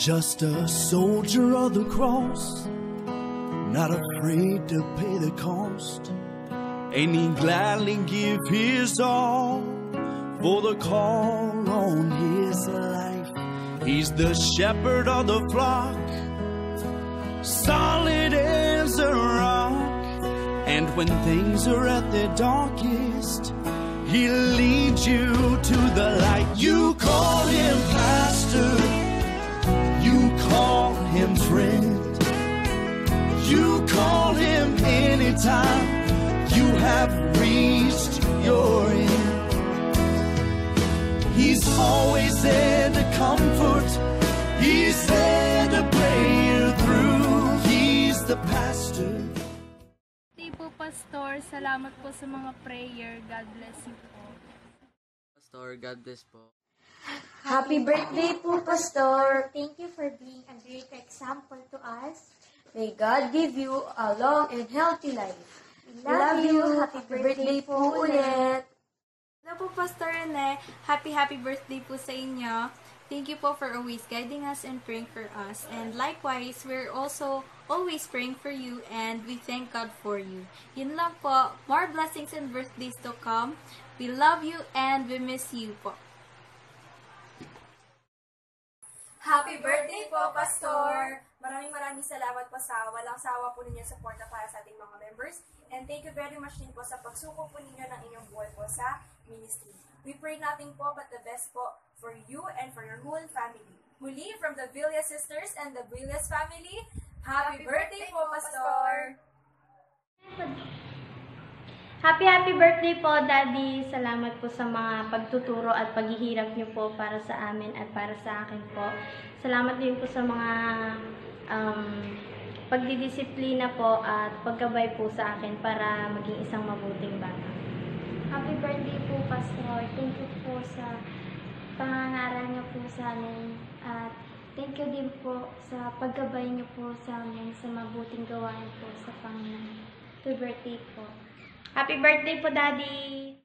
Just a soldier of the cross, not afraid to pay the cost. And he gladly give his all for the call on his life. He's the shepherd of the flock, solid as a rock. And when things are at their darkest, he leads you to the light. You call him call him anytime you have reached your end. He's always there to comfort, he's there to pray you through. He's the pastor. Hindi po, Pastor. Salamat po sa mga prayer. God bless you po. Pastor, God bless po. Happy birthday po, Pastor! Thank you for being a great example to us. May God give you a long and healthy life. Love you. Happy birthday po ulit. Hello po, Pastor Rene. Happy, happy birthday po sa inyo. Thank you po for always guiding us and praying for us. And likewise, we're also always praying for you and we thank God for you. Yun lang po. More blessings and birthdays to come. We love you and we miss you po. Happy birthday po, Pastor! Maraming maraming salamat po sa walang sawa po ninyong suporta para sa ating mga members. And thank you very much din po sa pagsuko po ninyo ng inyong buhay po sa ministry. We pray nothing po but the best po for you and for your whole family. Muli, from the Villas Sisters and the Villas family, Happy, birthday, po, Pastor! Happy happy birthday po, Daddy. Salamat po sa mga pagtuturo at paghihirap niyo po para sa amin at para sa akin po. Salamat din po sa mga um, pagdidisiplina po at paggabay po sa akin para maging isang mabuting bata. Happy birthday po, Pastor. Thank you po sa pangangaral niyo po sa amin. At thank you din po sa paggabay niyo po sa amin sa mabuting gawain po sa Panginoon. Happy birthday po. Happy birthday po, Daddy!